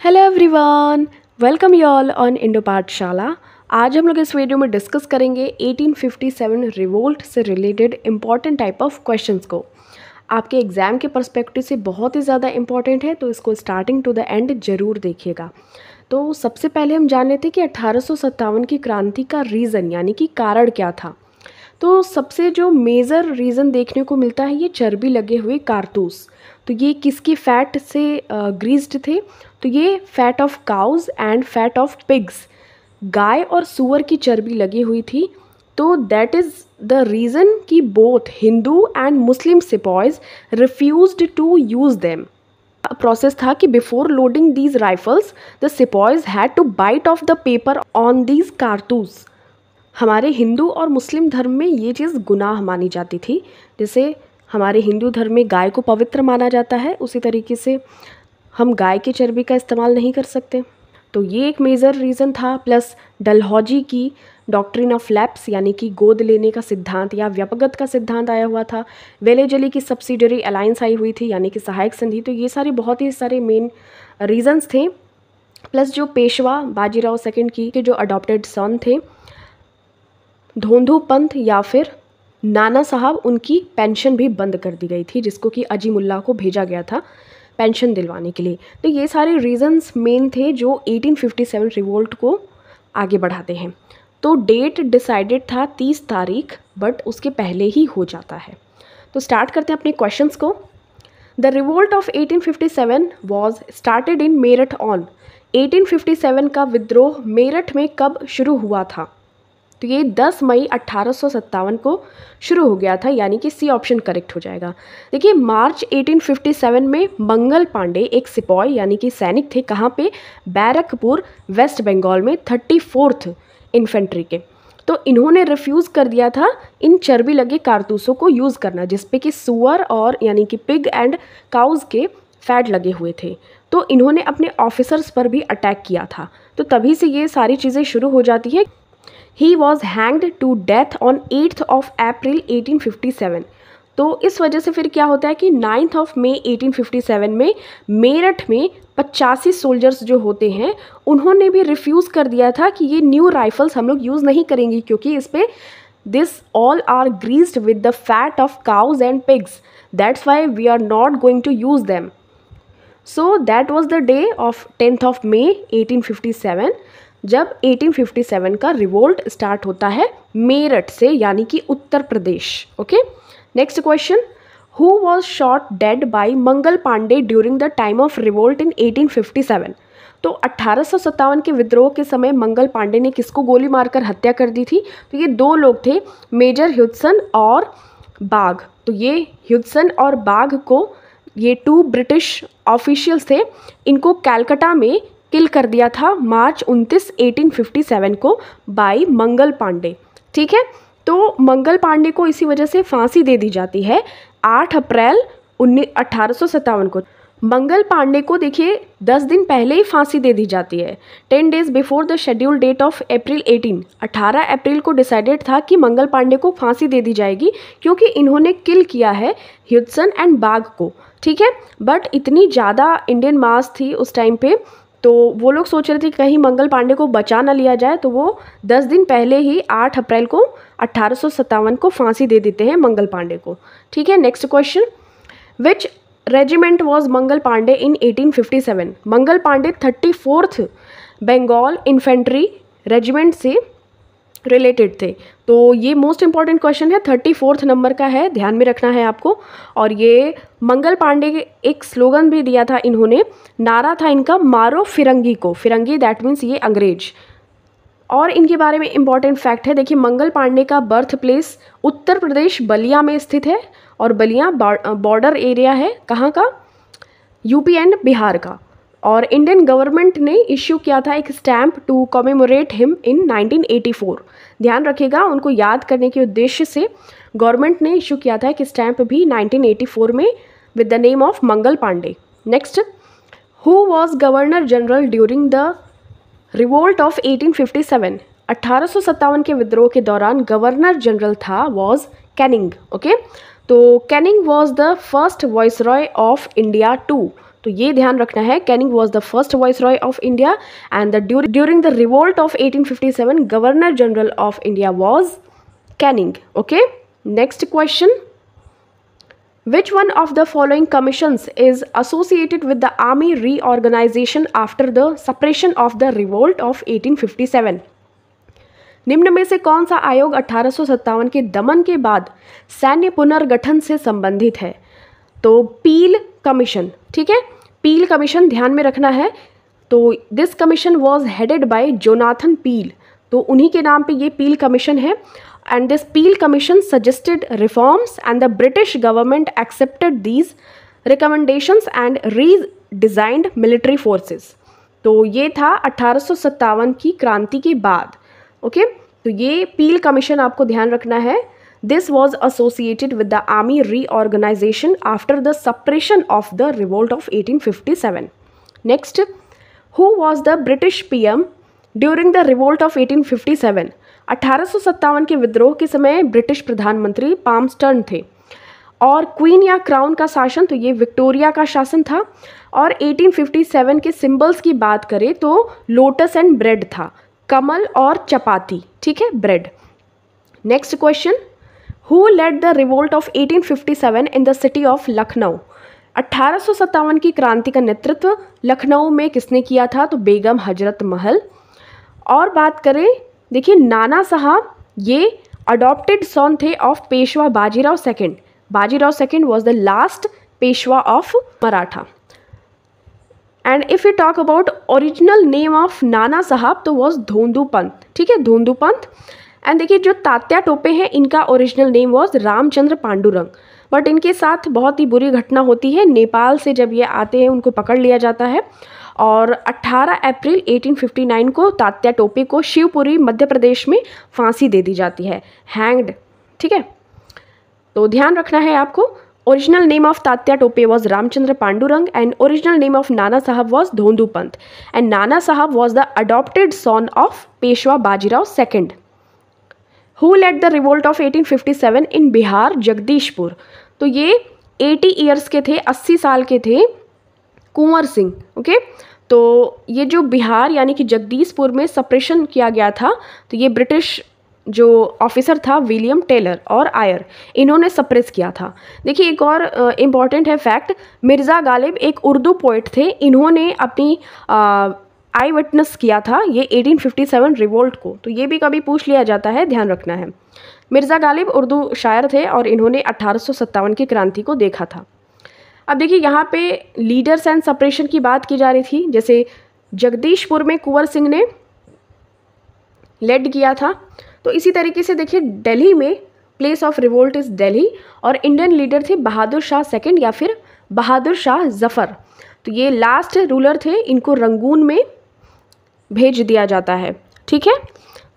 Hello everyone welcome you all on Indo Pathshala आज हम लोग इस वीडियो में डिस्कस करेंगे 1857 रिवोल्ट से related important type of questions को। आपके एग्ज़ाम के परस्पेक्टिव से बहुत ही ज़्यादा इंपॉर्टेंट है तो इसको स्टार्टिंग टू द एंड ज़रूर देखिएगा। तो सबसे पहले हम जान लेते कि अट्ठारह की क्रांति का रीज़न यानी कि कारण क्या था। तो सबसे जो मेजर रीज़न देखने को मिलता है, ये चर्बी लगे हुए कारतूस। तो ये किसकी फ़ैट से ग्रीस्ड थे? तो ये fat of cows and fat of pigs गाय और सुअर की चर्बी लगी हुई थी। तो दैट इज़ द रीज़न कि both Hindu and Muslim sepoys refuse to use them process था कि before loading these rifles the sepoys had to bite off the paper on these कारतूस हमारे हिंदू और मुस्लिम धर्म में ये चीज़ गुनाह मानी जाती थी। जैसे हमारे हिंदू धर्म में गाय को पवित्र माना जाता है, उसी तरीके से हम गाय की चर्बी का इस्तेमाल नहीं कर सकते। तो ये एक मेजर रीज़न था, प्लस डलहौजी की डॉक्ट्रिन ऑफ़ लैप्स, यानी कि गोद लेने का सिद्धांत या व्यापगत का सिद्धांत आया हुआ था। वेलेजली की सब्सिडरी अलायंस आई हुई थी, यानी कि सहायक संधि तो ये सारे बहुत ही सारे मेन रीजंस थे। प्लस जो पेशवा बाजीराव सेकंड की, के जो अडॉप्टेड सन थे धोंधू पंथ या फिर नाना साहब, उनकी पेंशन भी बंद कर दी गई थी, जिसको कि अजीमुल्ला को भेजा गया था पेंशन दिलवाने के लिए। तो ये सारे रीजंस मेन थे जो 1857 रिवोल्ट को आगे बढ़ाते हैं। तो डेट डिसाइडेड था 30 तारीख बट उसके पहले ही हो जाता है। तो स्टार्ट करते हैं अपने क्वेश्चंस को। The revolt of 1857 was started in Meerut on 1857 का विद्रोह मेरठ में कब शुरू हुआ था? तो ये 10 मई अट्ठारह को शुरू हो गया था, यानी कि सी ऑप्शन करेक्ट हो जाएगा। देखिए, मार्च 1857 में मंगल पांडे एक सिपॉय यानी कि सैनिक थे, कहाँ पे? बैरकपुर, वेस्ट बंगाल में थर्टी फोर्थ इन्फेंट्री के। तो इन्होंने रिफ्यूज़ कर दिया था इन चर्बी लगे कारतूसों को यूज़ करना, जिसपे कि सुअर और, यानी कि पिग एंड काउज के फैट लगे हुए थे। तो इन्होंने अपने ऑफिसर्स पर भी अटैक किया था। तो तभी से ये सारी चीज़ें शुरू हो जाती है। He was hanged to death on eighth of April 1857 तो इस वजह से फिर क्या होता है कि नाइन्थ ऑफ़ मे 1857 में मेरठ में पचासी सोल्जर्स जो होते हैं, उन्होंने भी रिफ्यूज़ कर दिया था कि ये न्यू राइफल्स हम लोग यूज़ नहीं करेंगे क्योंकि इस पर this all are greased with the fat of cows and pigs that's why we are not going to use them so that was the day of tenth of May 1857 जब 1857 का revolt start होता है, मेरठ से, यानी कि Uttar Pradesh okay next question who was shot dead by Mangal Pandey during the time of revolt in 1857 तो अट्ठारह के विद्रोह के समय मंगल पांडे ने किसको गोली मारकर हत्या कर दी थी? तो ये दो लोग थे, मेजर ह्यूडसन और बाघ। तो ये ह्यूडसन और बाघ को, ये टू ब्रिटिश ऑफिशियल्स थे, इनको कैलकटा में किल कर दिया था मार्च 29 1857 को बाई मंगल पांडे। ठीक है? तो मंगल पांडे को इसी वजह से फांसी दे दी जाती है 8 अप्रैल उन्नीस को। मंगल पांडे को देखिए 10 दिन पहले ही फांसी दे दी जाती है। 10 days before the schedule date of April 18 18 अप्रैल को डिसाइडेड था कि मंगल पांडे को फांसी दे दी जाएगी क्योंकि इन्होंने किल किया है ह्यूडसन एंड बाग को। ठीक है? बट इतनी ज़्यादा इंडियन मास थी उस टाइम पे तो वो लोग सोच रहे थे कहीं मंगल पांडे को बचा ना लिया जाए तो वो दस दिन पहले ही आठ अप्रैल को अट्ठारह को फांसी दे देते हैं मंगल पांडे को। ठीक है next question which regiment was Mangal Pandey in 1857 Mangal Pandey thirty fourth Bengal infantry regiment से रिलेटेड थे। तो ये मोस्ट इंपॉर्टेंट क्वेश्चन है थर्टी फोर्थ नंबर का है, ध्यान में रखना है आपको। और ये मंगल पांडे के एक स्लोगन भी दिया था इन्होंने, नारा था इनका, मारो फिरंगी को। फिरंगी दैट मीन्स ये अंग्रेज़। और इनके बारे में इंपॉर्टेंट फैक्ट है, देखिए, मंगल पांडे का बर्थ प्लेस उत्तर प्रदेश बलिया में स्थित है। और बलिया बॉर्डर एरिया है, कहाँ का? यूपी एंड बिहार का। और इंडियन गवर्नमेंट ने इश्यू किया था एक stamp to commemorate him in 1984 ध्यान रखिएगा, उनको याद करने के उद्देश्य से गवर्नमेंट ने इशू किया था एक स्टैम्प भी 1984 में with the name of Mangal Pandey next who was governor general during the revolt of 1857 अट्ठारह के विद्रोह के दौरान गवर्नर जनरल था वॉज़ कैनिंग ओके तो Canning was the first viceroy of India too तो ये ध्यान रखना है Canning was the first viceroy of India and the during the revolt of 1857 governor general of India was Canning okay next question Which one of the following commissions is associated with the army reorganization after the suppression of the revolt of 1857? निम्न में से कौन सा आयोग अठारह के दमन के बाद सैन्य पुनर्गठन से संबंधित है? तो पील कमीशन, ठीक है? पील कमीशन ध्यान में रखना है। तो this commission was headed by Jonathan Peel तो उन्हीं के नाम पे ये पील कमीशन है। And this Peel commission suggested reforms and the British government accepted these recommendations and re designed military forces तो ये था अट्ठारह की क्रांति के बाद, ओके? okay? तो ये पील कमीशन आपको ध्यान रखना है। This was associated with the army reorganisation after the suppression of the revolt of 1857 next who was the British PM during the revolt of 1857 अठारह के विद्रोह के समय ब्रिटिश प्रधानमंत्री पामस्टर्न थे। और क्वीन या क्राउन का शासन तो ये विक्टोरिया का शासन था। और 1857 के सिंबल्स की बात करें तो लोटस एंड ब्रेड था। कमल और चपाती, ठीक है? Bread next question who led the revolt of 1857 in the city of Lucknow अठारह की क्रांति का नेतृत्व लखनऊ में किसने किया था? तो बेगम हज़रत महल। और बात करें, देखिए, नाना साहब, ये अडॉप्टेड सॉन थे of Peshwa Bajirao second Bajirao second was the last Peshwa of Maratha. And if you talk about original name of Nana Sahib तो वॉज़ धोंदू पंत ठीक है धोंदू पंत एंड देखिए, जो तात्या टोपे हैं, इनका original name was Ramchandra Pandurang. But इनके साथ बहुत ही बुरी घटना होती है। नेपाल से जब ये आते हैं, उनको पकड़ लिया जाता है। और 18 अप्रैल 1859 को तात्या टोपे को शिवपुरी, मध्य प्रदेश में फांसी दे दी जाती है। हैंग्ड ठीक है? तो ध्यान रखना है आपको original name of Tatya Tope was Ramchandra Pandurang and original name of Nana Sahib was Dhondu Pant and Nana Sahib was the adopted son of Peshwa Bajirao second who led the revolt of 1857 in Bihar Jagdishpur तो ये 80 years के थे 80 साल के थे Kunwar Singh okay तो ये जो बिहार यानी कि जगदीशपुर में सप्रेशन किया गया था तो ये ब्रिटिश जो ऑफिसर था विलियम टेलर और आयर इन्होंने सप्रेस किया था। देखिए, एक और इंपॉर्टेंट है फैक्ट मिर्ज़ा गालिब एक उर्दू पोइट थे, इन्होंने अपनी आई विटनेस किया था ये 1857 रिवोल्ट को। तो ये भी कभी पूछ लिया जाता है, ध्यान रखना है। मिर्ज़ा गालिब उर्दू शायर थे और इन्होंने अट्ठारह की क्रांति को देखा था। अब देखिए, यहाँ पे लीडर्स एंड सपरेशन की बात की जा रही थी। जैसे जगदीशपुर में कुंवर सिंह ने लेड किया था। तो इसी तरीके से देखिए, दिल्ली में place of revolt is Delhi और इंडियन लीडर थे बहादुर शाह सेकंड या फिर बहादुर शाह जफ़र। तो ये लास्ट रूलर थे। इनको रंगून में भेज दिया जाता है ठीक है?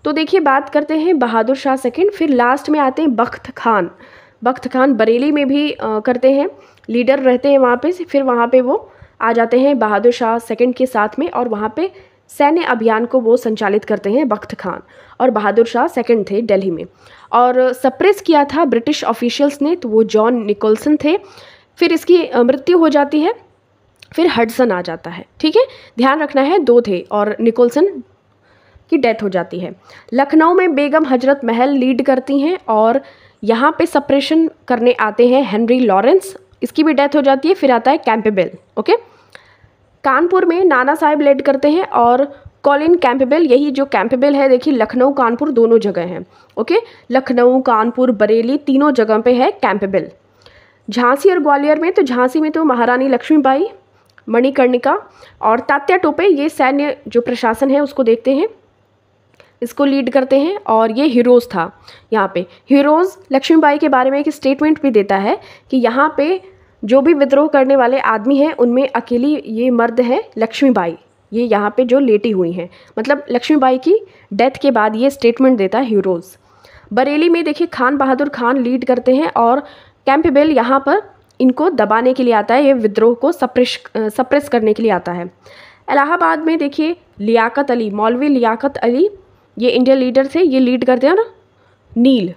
तो देखिए बात करते हैं बहादुर शाह सेकंड फिर लास्ट में आते हैं बख्त खान। बख्त खान बरेली में भी आ, करते हैं लीडर रहते हैं वहाँ पे फिर वहाँ पे वो आ जाते हैं बहादुर शाह सेकंड के साथ में और वहाँ पे सैन्य अभियान को वो संचालित करते हैं बख्त खान और बहादुर शाह सेकंड थे दिल्ली में। और सप्रेस किया था ब्रिटिश ऑफिशियल्स ने तो वो जॉन निकोलसन थे फिर इसकी मृत्यु हो जाती है। फिर हडसन आ जाता है। ठीक है? ध्यान रखना है, दो थे और निकोलसन की डेथ हो जाती है। लखनऊ में बेगम हज़रत महल लीड करती हैं और यहाँ पे सप्रेशन करने आते हैं हेनरी लॉरेंस इसकी भी डेथ हो जाती है, फिर आता है कैंपेबल ओके कानपुर में नाना साहेब लेड करते हैं और कॉलिन कैंपेबल यही जो कैंपेबल है, देखिए, लखनऊ, कानपुर दोनों जगह हैं ओके लखनऊ, कानपुर, बरेली तीनों जगह पे है कैंपेबल झांसी और ग्वालियर में तो झांसी में तो महारानी लक्ष्मीबाई मणिकर्णिका और तात्या टोपे, ये सैन्य जो प्रशासन है, उसको देखते हैं। इसको लीड करते हैं और ये हीरोज़ था यहाँ पे। हीरोज़ लक्ष्मीबाई के बारे में एक स्टेटमेंट भी देता है कि यहाँ पे जो भी विद्रोह करने वाले आदमी हैं, उनमें अकेली ये मर्द है लक्ष्मीबाई। ये यहाँ पे जो लेटी हुई हैं। मतलब लक्ष्मीबाई की डेथ के बाद ये स्टेटमेंट देता है हीरोज़। बरेली में देखिए खान बहादुर खान लीड करते हैं और कैंपेबल यहाँ पर इनको दबाने के लिए आता है, ये विद्रोह को सप्रेस सप्रेस करने के लिए आता है। इलाहाबाद में देखिए, लियाकत अली, मौलवी लियाकत अली, ये इंडियन लीडर थे, ये लीड करते हैं ना, नील।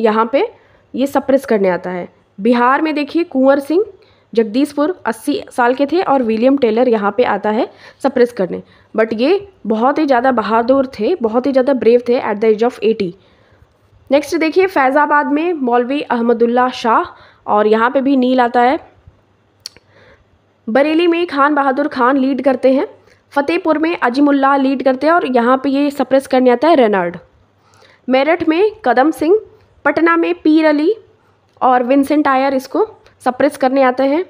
यहाँ पे ये सप्रेस करने आता है। बिहार में देखिए, कुंवर सिंह, जगदीशपुर 80 साल के थे और विलियम टेलर यहाँ पे आता है सप्रेस करने। बट ये बहुत ही ज़्यादा बहादुर थे, बहुत ही ज़्यादा ब्रेव थे at the age of eighty next देखिए, फैज़ाबाद में मौलवी अहमदुल्ला शाह और यहाँ पे भी नील आता है। बरेली में खान बहादुर खान लीड करते हैं। फतेहपुर में अजीमुल्ला लीड करते हैं और यहाँ पे ये सप्रेस करने आता है रेनार्ड। मेरठ में कदम सिंह, पटना में पीर अली और विंसेंट आयर इसको सप्रेस करने आते हैं।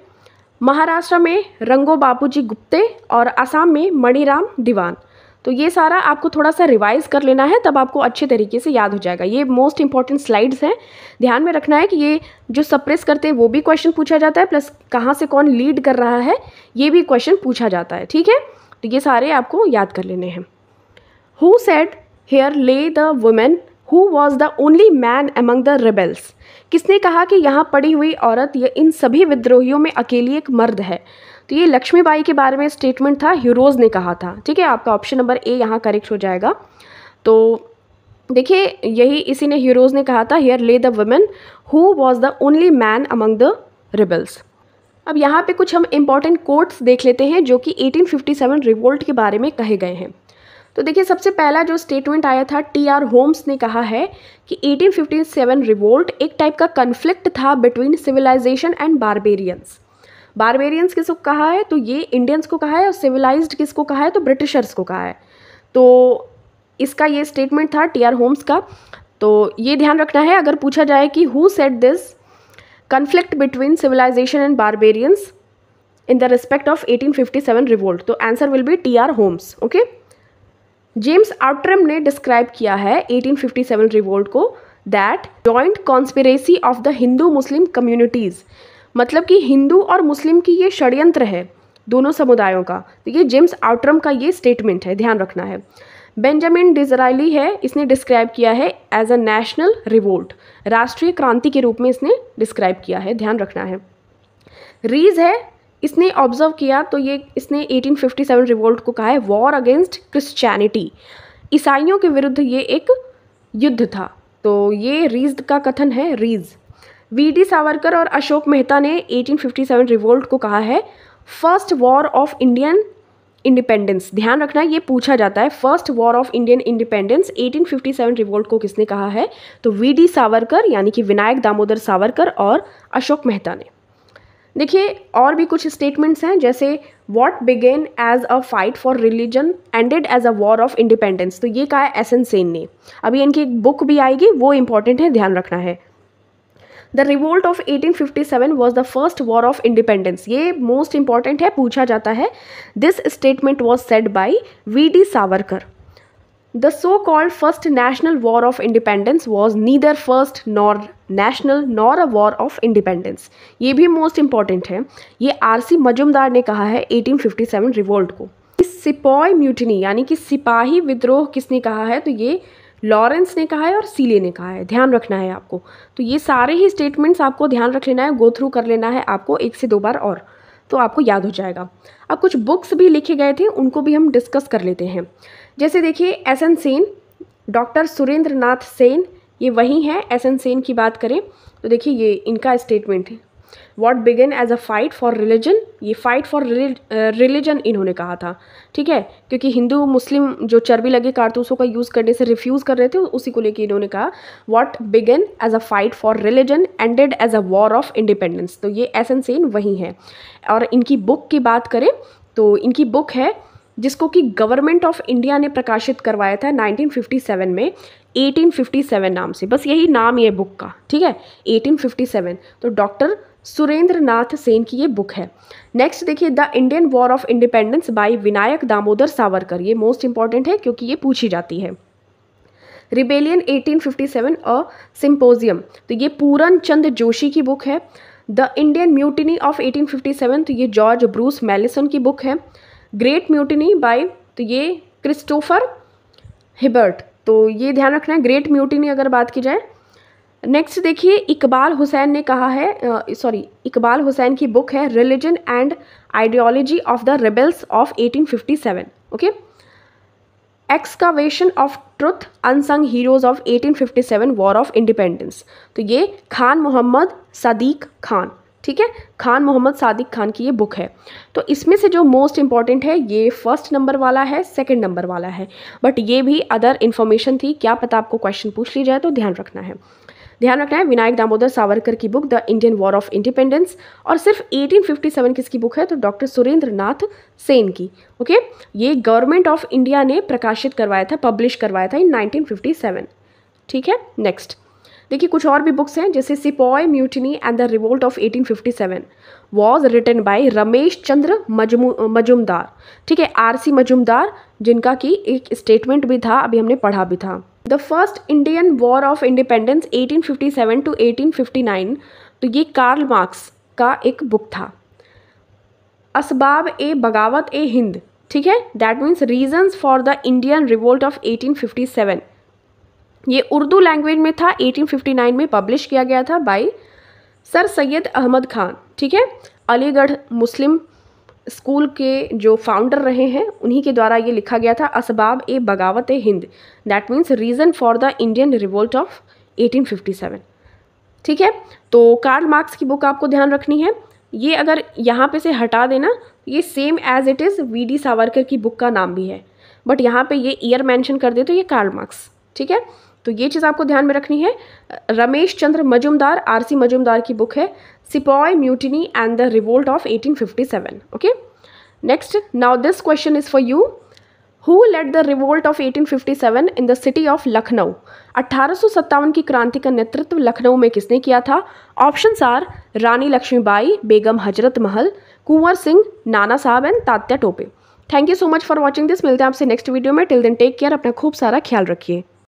महाराष्ट्र में रंगो बापूजी गुप्ते और असम में मणिराम दीवान। तो ये सारा आपको थोड़ा सा रिवाइज कर लेना है, तब आपको अच्छे तरीके से याद हो जाएगा। ये मोस्ट इंपॉर्टेंट स्लाइड्स हैं। ध्यान में रखना है कि ये जो सप्रेस करते हैं, वो भी क्वेश्चन पूछा जाता है प्लस कहाँ से कौन लीड कर रहा है, ये भी क्वेश्चन पूछा जाता है, ठीक है? तो ये सारे आपको याद कर लेने हैं। Who said here lay the women who was the only man among the rebels किसने कहा कि यहाँ पड़ी हुई औरत ये इन सभी विद्रोहियों में अकेली एक मर्द है? तो ये लक्ष्मीबाई के बारे में स्टेटमेंट था हीरोज़ ने कहा था। ठीक है, आपका ऑप्शन नंबर ए यहाँ करेक्ट हो जाएगा। तो देखिए, यही इसी ने हीरोज़ ने कहा था here lay the women who was the only man among the rebels अब यहाँ पे कुछ हम इंपॉर्टेंट कोट्स देख लेते हैं, जो कि 1857 रिवोल्ट के बारे में कहे गए हैं। तो देखिए, सबसे पहला जो स्टेटमेंट आया था टी आर होम्स ने कहा है कि 1857 रिवोल्ट एक टाइप का कन्फ्लिक्ट था between civilisation and barbarians barbarians किसको कहा है? तो ये इंडियंस को कहा है और सिविलाइज्ड किसको कहा है? तो ब्रिटिशर्स को कहा है। तो इसका ये स्टेटमेंट था टी आर होम्स का। तो ये ध्यान रखना है, अगर पूछा जाए कि who set this conflict between civilisation and barbarians in the respect of 1857 revolt तो answer will be T R Holmes okay James Outram ने डिस्क्राइब किया है 1857 रिवोल्ट को that joint conspiracy of the Hindu Muslim communities मतलब कि हिंदू और मुस्लिम की ये षड्यंत्र है, दोनों समुदायों का। तो ये जेम्स आउट्रम का ये स्टेटमेंट है, ध्यान रखना है। बेंजामिन डिजराइली है, इसने डिस्क्राइब किया है एज अ नेशनल रिवोल्ट। राष्ट्रीय क्रांति के रूप में इसने डिस्क्राइब किया है, ध्यान रखना है। रीज है, इसने ऑब्ज़र्व किया तो ये इसने 1857 रिवोल्ट को कहा है वॉर अगेंस्ट क्रिश्चियनिटी ईसाइयों के विरुद्ध ये एक युद्ध था। तो ये रीज का कथन है, रीज। वी डी सावरकर और अशोक मेहता ने 1857 रिवोल्ट को कहा है, first war of Indian independence. ध्यान रखना, ये पूछा जाता है, first war of Indian independence 1857 revolt को किसने कहा है? तो वी डी सावरकर, यानी कि विनायक दामोदर सावरकर और अशोक मेहता ने। देखिए, और भी कुछ स्टेटमेंट्स हैं, जैसे what began as a fight for religion ended as a war of independence तो ये कहा है एस एन सेन ने। अभी इनकी एक बुक भी आएगी, वो इंपॉर्टेंट है, ध्यान रखना है। The revolt of 1857 was the first war of independence ये मोस्ट इंपॉर्टेंट है, पूछा जाता है। This statement was said by V D Savarkar the so called first national war of independence was neither first nor national nor a war of independence ये भी most important है। ये are C Majumdar ने कहा है 1857 रिवोल्ट को। Sepoy mutiny यानी कि सिपाही विद्रोह किसने कहा है? तो ये लॉरेंस ने कहा है और सीले ने कहा है। ध्यान रखना है आपको। तो ये सारे ही स्टेटमेंट्स आपको ध्यान रख लेना है गो थ्रू कर लेना है आपको एक से दो बार और। तो आपको याद हो जाएगा। अब कुछ बुक्स भी लिखे गए थे, उनको भी हम डिस्कस कर लेते हैं। जैसे देखिए S N Sen doctor Surendra Nath Sen ये वही हैं एस एन सेन की बात करें। तो देखिए, ये इनका स्टेटमेंट है। What began as a fight for religion ये फाइट फॉर रिलीजन इन्होंने कहा था। ठीक है? क्योंकि हिंदू, मुस्लिम जो चर्बी लगे कारतूसों का यूज़ करने से रिफ्यूज़ कर रहे थे, उसी को लेकर इन्होंने कहा what began as a fight for religion ended as a war of independence तो ये एस एन सेन वही है। और इनकी बुक की बात करें तो इनकी बुक है, जिसको कि गवर्नमेंट ऑफ़ इंडिया ने प्रकाशित करवाया था 1957 में 1857 नाम से। बस यही नाम ये बुक का। ठीक है? 1857 तो डॉक्टर सुरेंद्र नाथ सेन की ये बुक है। नेक्स्ट देखिए the Indian war of independence by Vinayak Damodar Savarkar. ये मोस्ट इंपॉर्टेंट है क्योंकि ये पूछी जाती है। रिबेलियन 1857 अ सिंपोजियम तो ये पूरन चंद जोशी की बुक है। द इंडियन म्यूटिनी ऑफ़ 1857 तो ये जॉर्ज ब्रूस मेलिसन की बुक है। ग्रेट म्यूटिनी बाय तो ये क्रिस्टोफर हिबर्ट तो ये ध्यान रखना है ग्रेट म्यूटिनी अगर बात की जाए नेक्स्ट देखिए, इकबाल हुसैन ने कहा है सॉरी इकबाल हुसैन की बुक है religion and ideology of the rebels of 1857 okay excavation of truth unsung heroes of 1857 war of independence तो ये खान मोहम्मद सदीक खान, ठीक है? खान मोहम्मद सादिक खान की ये बुक है। तो इसमें से जो मोस्ट इंपॉर्टेंट है, ये फ़र्स्ट नंबर वाला है सेकंड नंबर वाला है। बट ये भी अदर इन्फॉर्मेशन थी, क्या पता आपको क्वेश्चन पूछ ली जाए तो ध्यान रखना है। ध्यान रखना है, विनायक दामोदर सावरकर की book the Indian war of independence और सिर्फ़ 1857 किसकी बुक है तो डॉक्टर सुरेंद्र नाथ सेन की ओके ये गवर्नमेंट ऑफ़ इंडिया ने प्रकाशित करवाया था पब्लिश करवाया था इन 1957 ठीक है? नेक्स्ट देखिए कुछ और भी बुक्स हैं, जैसे sepoy, mutiny and the revolt of 1857 was written by Ramesh Chandra Majumdar, ठीक है? आर सी मजुमदार, जिनका कि एक स्टेटमेंट भी था, अभी हमने पढ़ा भी था। The first Indian war of independence 1857 to 1859 तो ये कार्ल मार्क्स का एक बुक था। असबाब ए बगावत ए हिंद, ठीक है? That means reasons for the Indian revolt of 1857 ये उर्दू लैंग्वेज में था 1859 में पब्लिश किया गया था बाय सर सैयद अहमद खान, ठीक है? अलीगढ़ मुस्लिम स्कूल के जो फाउंडर रहे हैं, उन्हीं के द्वारा ये लिखा गया था, असबाब ए बगावत ए Hind. That means reason for the Indian revolt of 1857 ठीक है? तो कार्ल मार्क्स की बुक आपको ध्यान रखनी है। ये अगर यहाँ पे से हटा देना, ये same as it is V D Savarkar की बुक का नाम भी है। बट यहाँ पे ये ईयर मेंशन कर दे तो ये कार्ल मार्क्स ठीक है? तो ये चीज़ आपको ध्यान में रखनी है। रमेश चंद्र मजुमदार, आर सी मजुमदार की बुक है, sepoy, mutiny and the revolt of 1857 okay? Next, now this question is for you. Who led the revolt of 1857 in the city of Lucknow? अट्ठारह की क्रांति का नेतृत्व लखनऊ में किसने किया था? Option are Rani Lakshmibai, Begum Hazrat Mahal, Kunwar Singh, Nana Sahib and Tatya Tope. Thank you so much for watching this. मिलते हैं आपसे नेक्स्ट वीडियो में। टिल दिन, टेक केयर, अपना खूब सारा ख्याल रखिए।